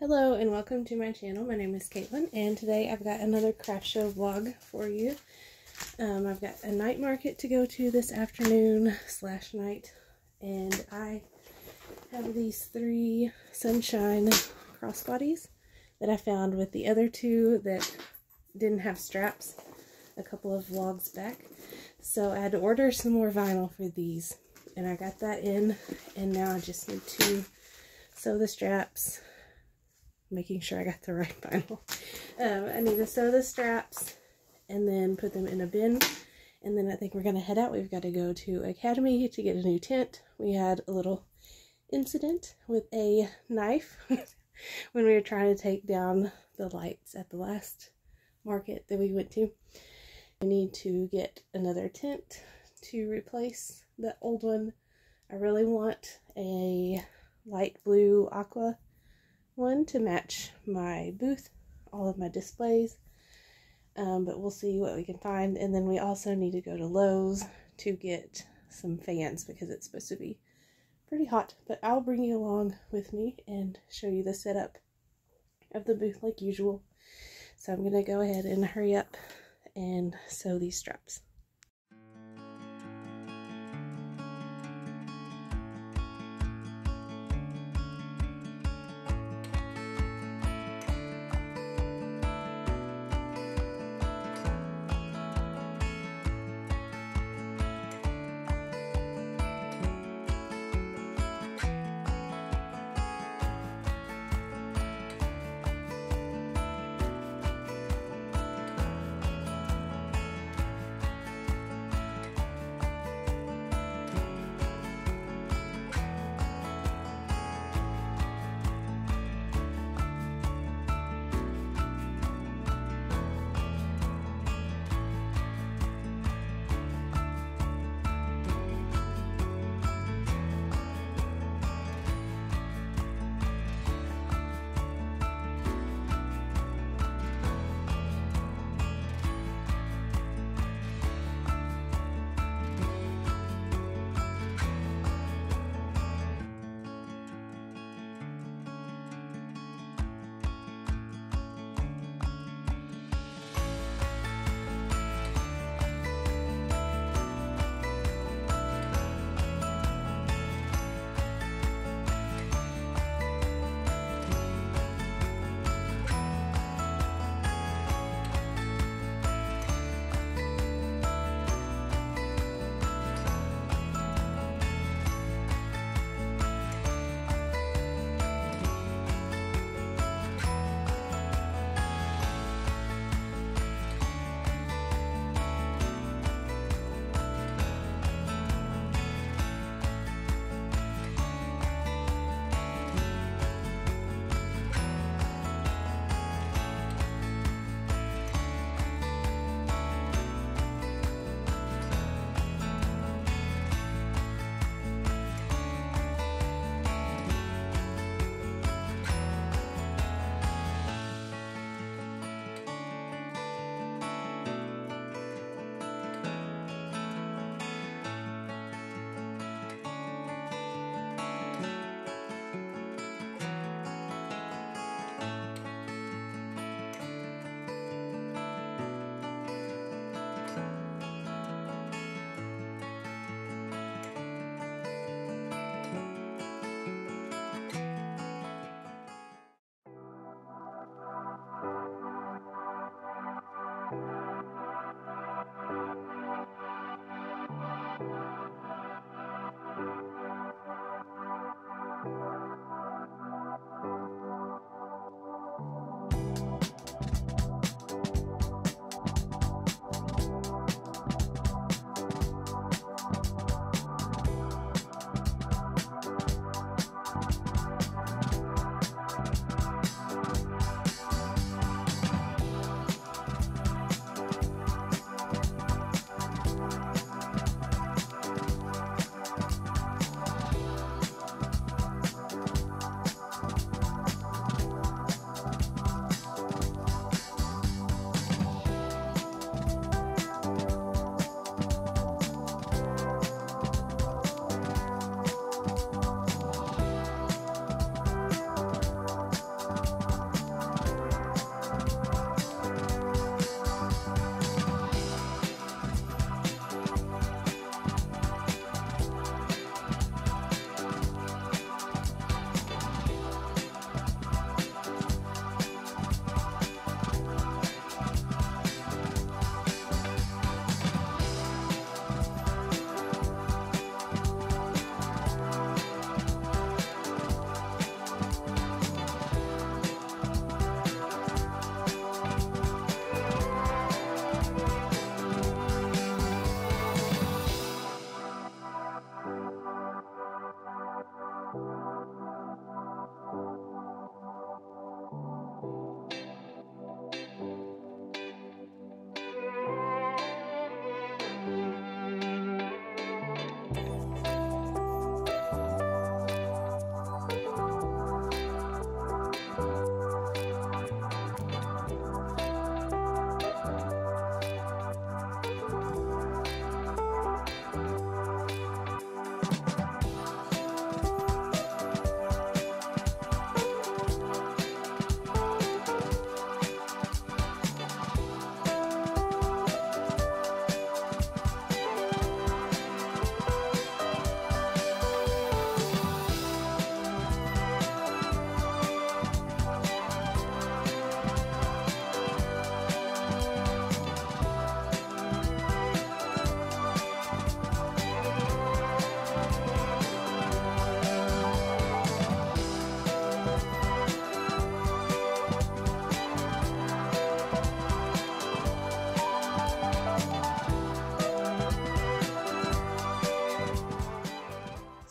Hello and welcome to my channel. My name is Caitlin and today I've got another craft show vlog for you. Um, I've got a night market to go to this afternoon slash night and I have these three sunshine crossbodies that I found with the other two that didn't have straps a couple of vlogs back. So I had to order some more vinyl for these and I got that in and now I just need to sew the straps making sure I got the right vinyl. Um, I need to sew the straps and then put them in a bin. And then I think we're going to head out. We've got to go to Academy to get a new tent. We had a little incident with a knife when we were trying to take down the lights at the last market that we went to. We need to get another tent to replace the old one. I really want a light blue aqua one to match my booth, all of my displays. Um, but we'll see what we can find. And then we also need to go to Lowe's to get some fans because it's supposed to be pretty hot. But I'll bring you along with me and show you the setup of the booth like usual. So I'm going to go ahead and hurry up and sew these straps.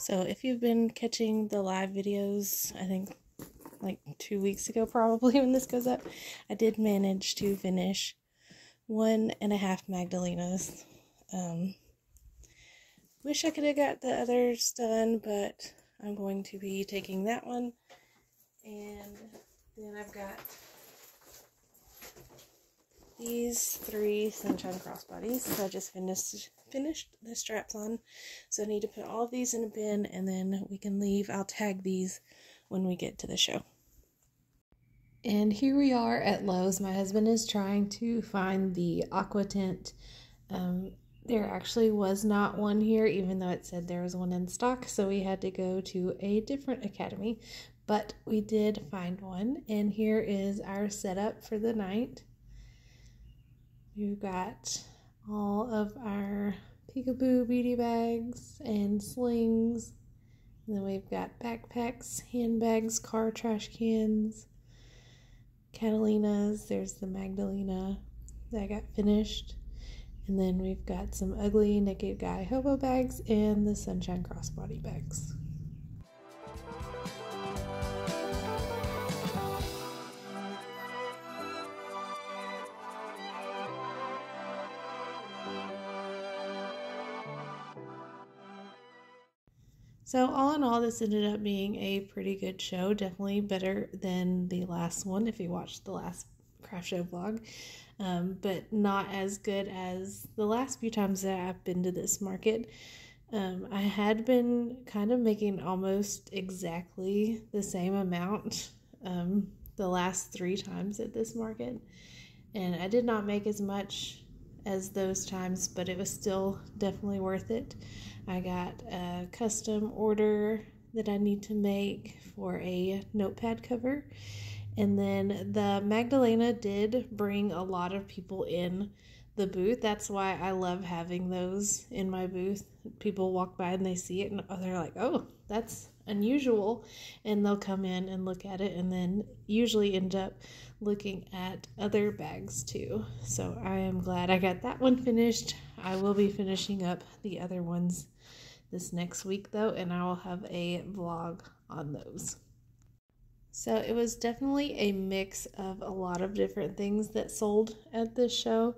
So if you've been catching the live videos, I think like two weeks ago probably when this goes up, I did manage to finish one and a half Magdalenas. Um, wish I could have got the others done, but I'm going to be taking that one. And then I've got these three Sunshine Crossbodies. So I just finished finished the straps on. So I need to put all of these in a bin and then we can leave. I'll tag these when we get to the show. And here we are at Lowe's. My husband is trying to find the aqua tint. Um, there actually was not one here, even though it said there was one in stock. So we had to go to a different academy, but we did find one. And here is our setup for the night. We've got all of our peekaboo beauty bags and slings. And then we've got backpacks, handbags, car trash cans, Catalinas. There's the Magdalena that got finished. And then we've got some ugly Naked Guy hobo bags and the Sunshine Crossbody bags. So, all in all, this ended up being a pretty good show. Definitely better than the last one if you watched the last craft show vlog, um, but not as good as the last few times that I've been to this market. Um, I had been kind of making almost exactly the same amount um, the last three times at this market, and I did not make as much as those times, but it was still definitely worth it. I got a custom order that I need to make for a notepad cover. And then the Magdalena did bring a lot of people in the booth. That's why I love having those in my booth. People walk by and they see it and they're like, oh, that's unusual. And they'll come in and look at it and then usually end up looking at other bags too. So I am glad I got that one finished. I will be finishing up the other ones this next week though, and I will have a vlog on those. So it was definitely a mix of a lot of different things that sold at this show.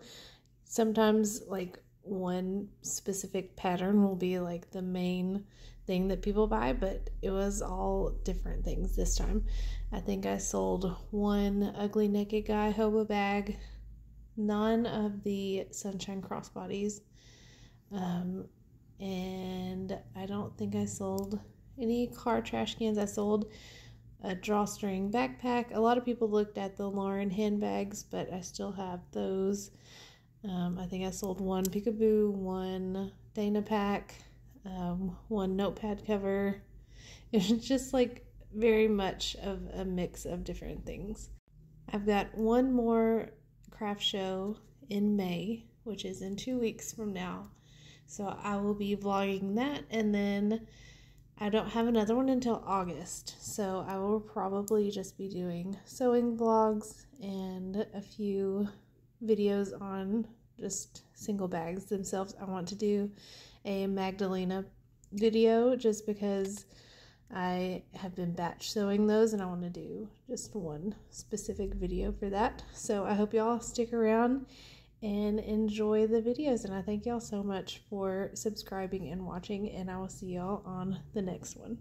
Sometimes, like, one specific pattern will be like the main thing that people buy, but it was all different things this time. I think I sold one ugly naked guy hobo bag, none of the sunshine crossbodies, um, and I don't think I sold any car trash cans. I sold a drawstring backpack. A lot of people looked at the Lauren handbags, but I still have those. Um, I think I sold one peekaboo, one Dana pack, um, one notepad cover. It was just like very much of a mix of different things. I've got one more craft show in May, which is in two weeks from now. So I will be vlogging that and then I don't have another one until August. So I will probably just be doing sewing vlogs and a few videos on just single bags themselves. I want to do a Magdalena video just because I have been batch sewing those and I want to do just one specific video for that. So I hope y'all stick around and enjoy the videos. And I thank y'all so much for subscribing and watching, and I will see y'all on the next one.